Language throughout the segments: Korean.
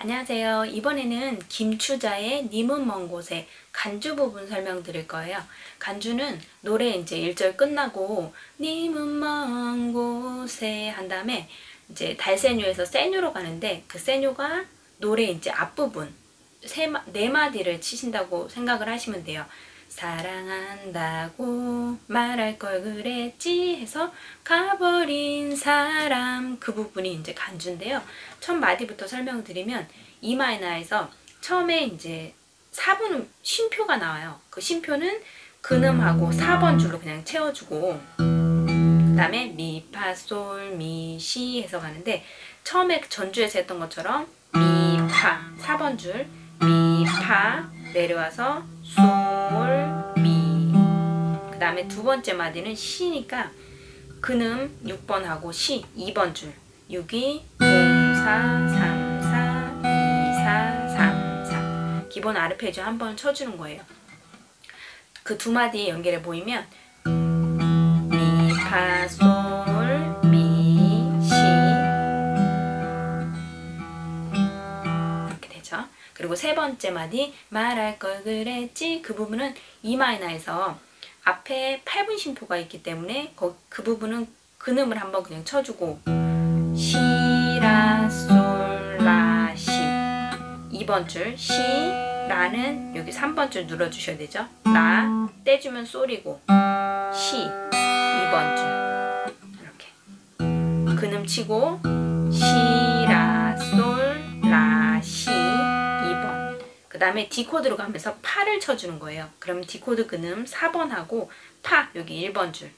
안녕하세요. 이번에는 김추자의 님은 먼 곳에 간주 부분 설명드릴 거예요. 간주는 노래 이제 1절 끝나고 님은 먼 곳에 한 다음에 이제 달세뇨에서 세뇨로 가는데 그 세뇨가 노래 이제 앞부분 세 마, 네 마디를 치신다고 생각을 하시면 돼요. 사랑한다고 말할 걸 그랬지 해서 가버린 사람 그 부분이 이제 간주인데요. 첫 마디부터 설명드리면 이마이나에서 처음에 이제 4분 쉼표가 나와요. 그 쉼표는 근음하고 4번 줄로 그냥 채워주고 그 다음에 미 파 솔 미 시 해서 가는데 처음에 전주에서 했던 것처럼 미 파 4번 줄 미 파 내려와서 솔, 미. 그 다음에 두 번째 마디는 시니까 근음 6번 하고 시 2번 줄. 6이 0, 4, 3, 4, 2, 4, 3, 4. 기본 아르페지오 한 번 쳐주는 거예요. 그 두 마디 연결해 보이면 미, 파, 솔, 미, 시 이렇게 되죠. 그리고 세 번째 마디 말할 걸 그랬지 그 부분은 이마이나에서 앞에 8분 심표가 있기 때문에 거, 그 부분은 근음을 한번 그냥 쳐주고. 시 라 솔 라 시. 2번 줄. 시 라는 여기 3번 줄 눌러주셔야 되죠? 라 떼주면 솔이고. 시 2번 줄. 이렇게. 근음 치고. 시 그 다음에 D코드로 가면서 파를 쳐주는 거예요. 그럼 D코드 근음 4번 하고 파 여기 1번 줄.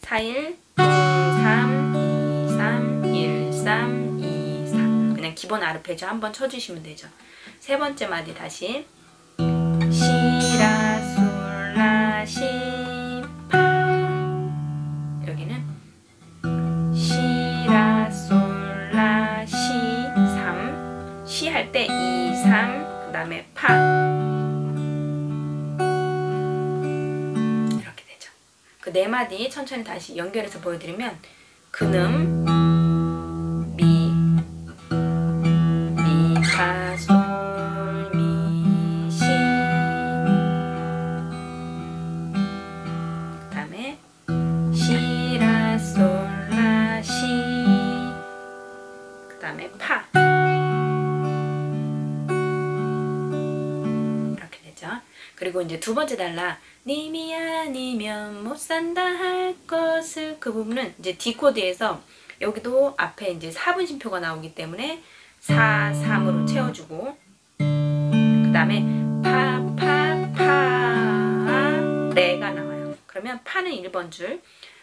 4, 1, 0, 3, 2, 3, 1, 3, 2, 4 그냥 기본 아르페지오 한번 쳐주시면 되죠. 세 번째 마디 다시. 시라 네 마디 천천히 다시 연결해서 보여 드리면 근음 그리고 이제 두 번째 달라 님이 아니면 못 산다 할 것을. 그 부분은 이제 D 코드에서 여기도 앞에 이제 4분 쉼표가 나오기 때문에 4, 3으로 채워주고. 그 다음에 파, 파, 파, 레가 나와요. 그러면 파는 1번 줄,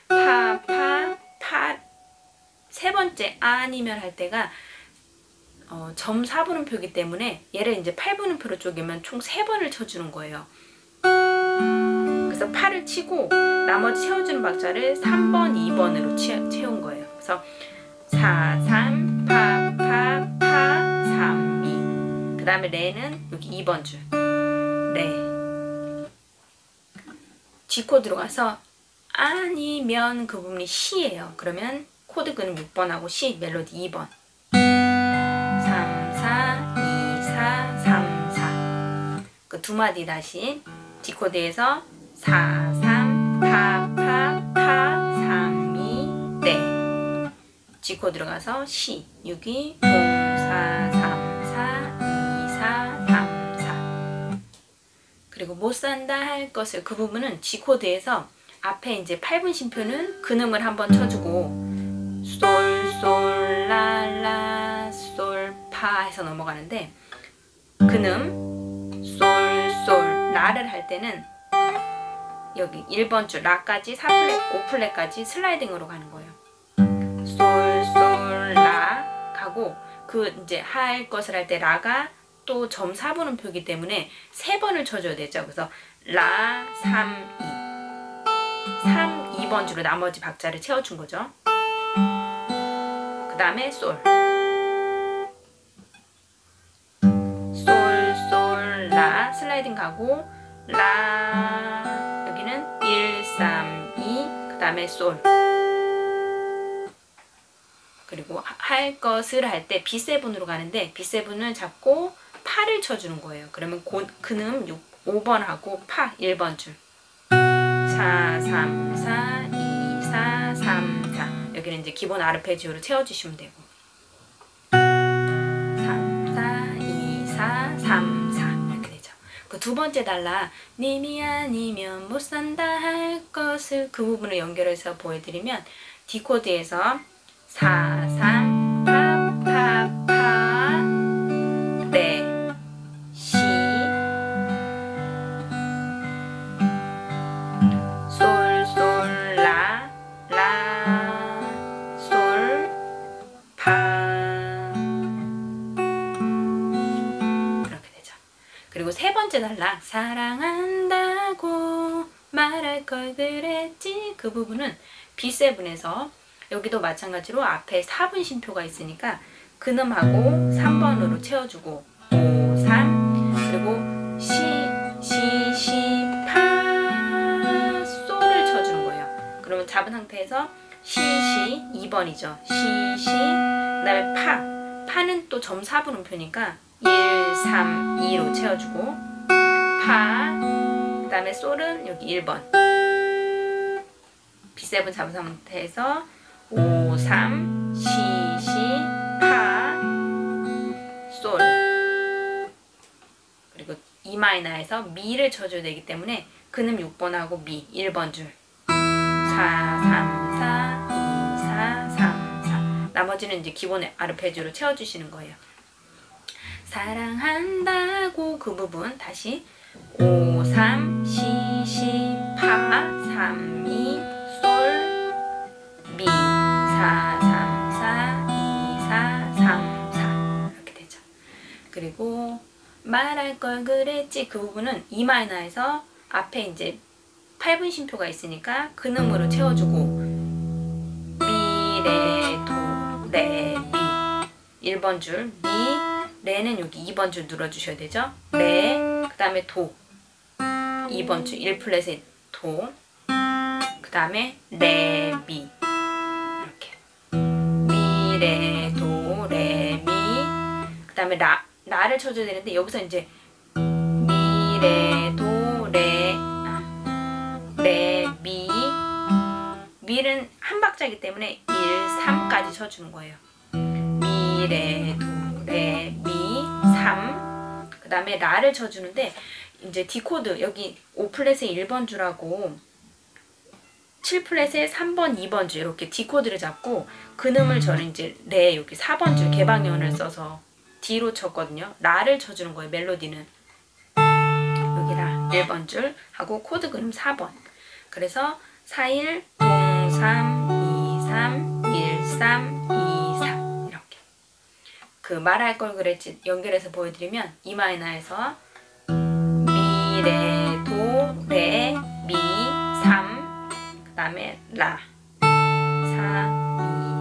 파, 파, 파, 세 번째 아니면 할 때가 어, 점 4분음표이기 때문에 얘를 이제 8분음표로 쪼개면 총 3번을 쳐주는 거예요. 그래서 파를 치고 나머지 채워주는 박자를 3번, 2번으로 채운 거예요. 그래서 4, 3, 파, 파, 파, 3, 2. 그 다음에 레는 여기 2번 줄. 레. G코드 들어가서 아니면 그 부분이 시예요. 그러면 코드 근음 6번하고 시, 멜로디 2번. 그 두 마디 다시 D코드에서 4, 3, 파, 파, 파, 3, 2, 레. G코 들어가서 시, 6, 2, 0, 4, 3, 4, 2, 4, 3, 4. 그리고 못 산다 할 것을 그 부분은 G코드에서 앞에 이제 8분 심표는 근음을 한번 쳐주고 솔, 솔, 라, 라, 솔, 파 해서 넘어가는데 근음 라를 할 때는 여기 1번 줄 라까지 4플랫, 5플랫까지 슬라이딩으로 가는 거예요. 솔, 솔, 라 가고 그 이제 할 것을 할 때 라가 또 점 4분음표이기 때문에 세 번을 쳐줘야 되죠. 그래서 라, 3, 2 3, 2번 줄로 나머지 박자를 채워준 거죠. 그 다음에 솔. 솔, 솔, 라 슬라이딩 가고 라 여기는 1, 3, 2 그 다음에 솔 그리고 하- 할 것을 할 때 B7으로 가는데 B7을 잡고 파를 쳐주는 거예요. 그러면 고, 근음 6, 5번하고 파 1번 줄. 4, 3, 4, 2, 4, 3, 4. 여기는 이제 기본 아르페지오로 채워주시면 되고. 두 번째 달라. 님이 아니면 못 산다 할 것을 그 부분을 연결해서 보여드리면 디코드에서 4, 3, 파, 파, 파, 번째 달라. 사랑한다고 말할 걸 그랬지. 그 부분은 B7에서 여기도 마찬가지로 앞에 4분 쉼표가 있으니까 근음하고 3번으로 채워주고 5, 3 그리고 시, 시, 시, 파, 솔을 쳐주는 거예요. 그러면 잡은 상태에서 시, 시 2번이죠. 시, 시 그 다음에 파 파는 또 점 4분 음표니까 1, 3, 2로 채워주고 파, 그 다음에 솔은 여기 1번. B7 잡은 상태에서 5, 3, 시, 시, 파, 솔. 그리고 E 마이너에서 미를 쳐줘야 되기 때문에 근음 6번하고 미 1번 줄. 4, 3, 4, 2, 4, 3, 4 나머지는 이제 기본의 아르페지오로 채워주시는 거예요. 사랑한다고 그 부분 다시 5, 3, 시, 시, 파, 3, 2, 솔, 미, 4, 3, 4, 2, 4, 3, 4 이렇게 되죠. 그리고 말할 걸 그랬지. 그 부분은 E 마이너에서 앞에 이제 8분 쉼표가 있으니까 근음으로 채워주고 미, 레, 도, 레, 미. 1번 줄 미, 레는 여기 2번 줄 눌러주셔야 되죠. 레, 그 다음에 도. 2번 줄 1플랫의 도, 그 다음에 레, 미. 이렇게. 미, 레, 도, 레, 미, 그 다음에 라, 라를 쳐줘야 되는데 여기서 이제 미, 레, 도, 레, 아, 레, 미, 미는 한 박자이기 때문에 1, 3까지 쳐주는 거예요. 미, 레, 도, 레, 미, 3. 그 다음에 라를 쳐주는데, 이제 D코드, 여기 5플랫의 1번 줄하고 7플랫의 3번, 2번 줄, 이렇게 D코드를 잡고, 근음을 저는 이제 레, 여기 4번 줄 개방현을 써서 D로 쳤거든요. 라를 쳐주는 거예요, 멜로디는. 여기 라, 1번 줄 하고 코드 근음 4번. 그래서 4, 1, 동, 3, 2, 3, 1, 3, 2, 3 이렇게 그 말할 걸 그랬지 연결해서 보여드리면 E 마이너에서 미, 레, 도, 레, 미, 3, 그 다음에 라 4,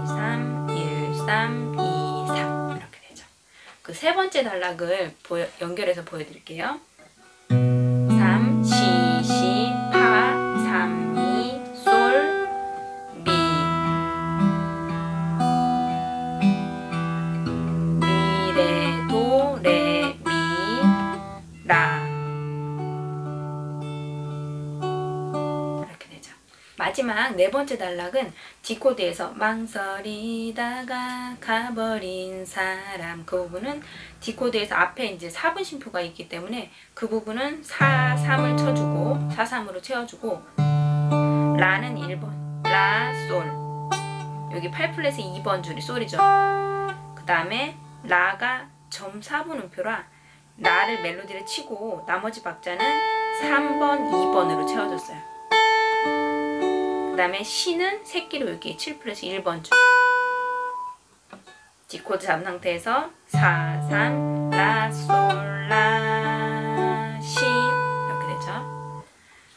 2, 3, 1, 3, 2, 3 이렇게 되죠. 그 세 번째 단락을 보여, 연결해서 보여드릴게요. 마지막 네 번째 단락은 D코드에서 망설이다가 가버린 사람. 그 부분은 D코드에서 앞에 이제 4분 쉼표가 있기 때문에 그 부분은 4, 3을 쳐주고 4, 3으로 채워주고 라는 1번 라, 솔. 여기 8플랫의 2번 줄이 솔이죠. 그 다음에 라가 점 4분 음표라 라를 멜로디를 치고 나머지 박자는 3번, 2번으로 채워줬어요 그 다음에 시는 새끼로 여기 7플랫 1번 줄 D코드 잡은 상태에서 4, 3, 라, 솔, 라, 시 이렇게 되죠.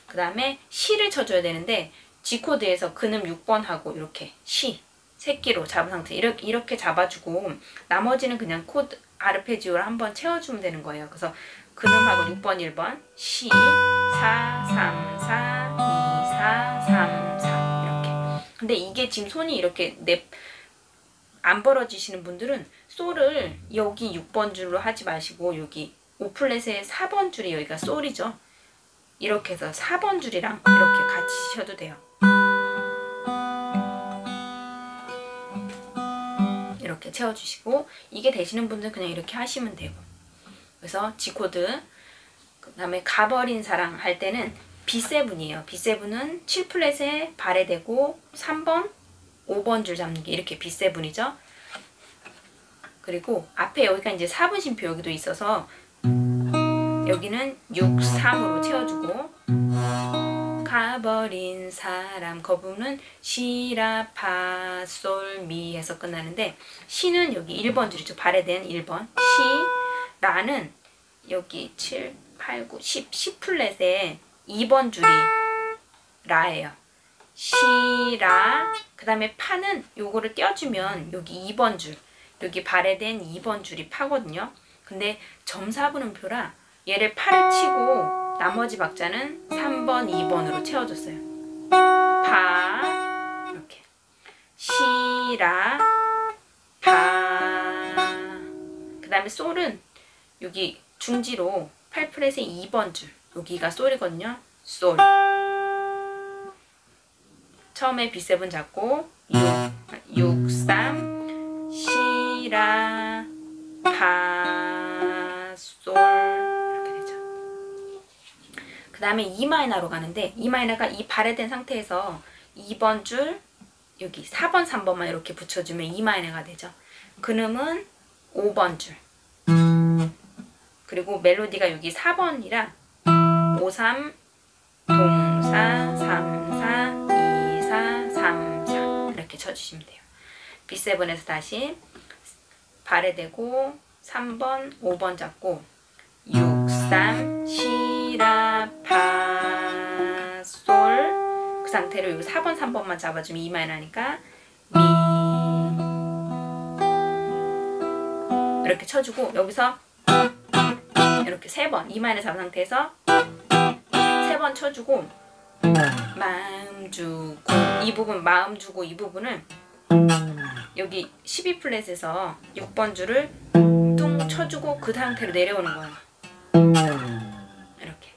그 다음에 시를 쳐줘야 되는데 G코드에서 근음 6번 하고 이렇게 시 새끼로 잡은 상태 이렇게, 이렇게 잡아주고 나머지는 그냥 코드 아르페지오를 한번 채워주면 되는 거예요. 그래서 근음하고 6번, 1번 시 4, 3, 4, 2, 4, 3, 4 이렇게 근데 이게 지금 손이 이렇게 내 안 벌어지시는 분들은 솔을 여기 6번 줄로 하지 마시고 여기 오플렛의 4번 줄이 여기가 솔이죠. 이렇게 해서 4번 줄이랑 이렇게 같이 치셔도 돼요. 이렇게 채워주시고 이게 되시는 분들은 그냥 이렇게 하시면 되고 그래서 G 코드 그 다음에 가버린 사람 할 때는 B7이에요. B7은 7플랫에 barre 대고 3번, 5번 줄 잡는 게 이렇게 B7이죠. 그리고 앞에 여기가 이제 4분 쉼표 여기도 있어서 여기는 6, 3으로 채워주고 가버린 사람 그 부분은 시라 파 솔 미 해서 끝나는데 시는 여기 1번 줄이죠. 발에댄 1번 시 라는 여기 7, 8, 9, 10, 10 플랫에 2번 줄이 라예요. 시라 그 다음에 파는 요거를 떼어주면 여기 2번 줄 여기 발에 댄 2번 줄이 파거든요. 근데 점사분음표라 얘를 파를 치고 나머지 박자는 3번, 2번으로 채워줬어요. 파 이렇게 시라 파그 다음에 솔은 여기 중지로 8프렛의 2번 줄 여기가 솔이거든요. 솔 처음에 B7 잡고 6, 6, 3 시라 파, 솔 이렇게 되죠. 그 다음에 E 마이너로 가는데 E 마이너가 이 발에 된 상태에서 2번 줄 여기 4번, 3번만 이렇게 붙여주면 E 마이너가 되죠. 근음은 5번 줄 그리고 멜로디가 여기 4번이라 5, 3 동사 3, 4, 2, 4, 3, 4 이렇게 쳐주시면 돼요. B7에서 다시 발에 대고 3번, 5번 잡고 6, 3, 시라, 파, 솔. 그 상태로 여기 4번, 3번만 잡아주면 E 마이너니까 미. 이렇게 쳐주고 여기서 이렇게 세 번, E 마이너 잡은 상태에서 세 번 쳐주고 마음 주고 이 부분 마음 주고 이 부분을 여기 12플랫에서 6번 줄을 뚱 쳐주고 그 상태로 내려오는 거예요. 이렇게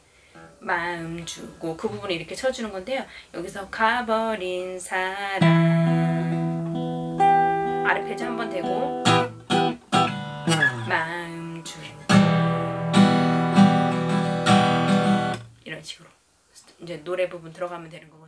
마음 주고 그 부분을 이렇게 쳐주는 건데요. 여기서 가버린 사랑 아르페지오 한번 대고 마음 이제 노래 부분 들어가면 되는 거고.